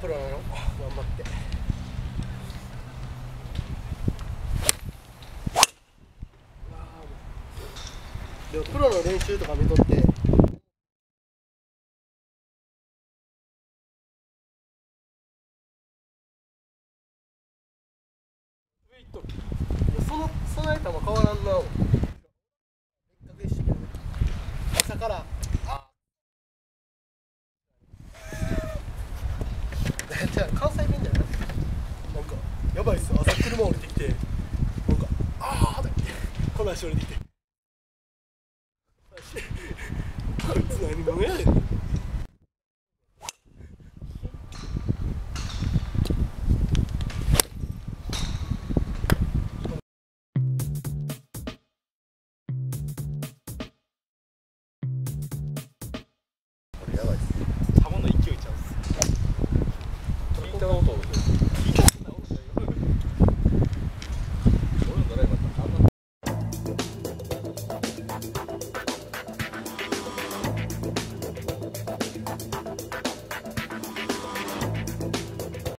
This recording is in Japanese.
プロなの頑張って。でもプロの練習とか見とって。いやそのその間も変わらんな。朝からあじゃあ関西弁じゃないなんかやばいっす朝車降りてきてなんかああってこの足降りてきて。こいつ何者やね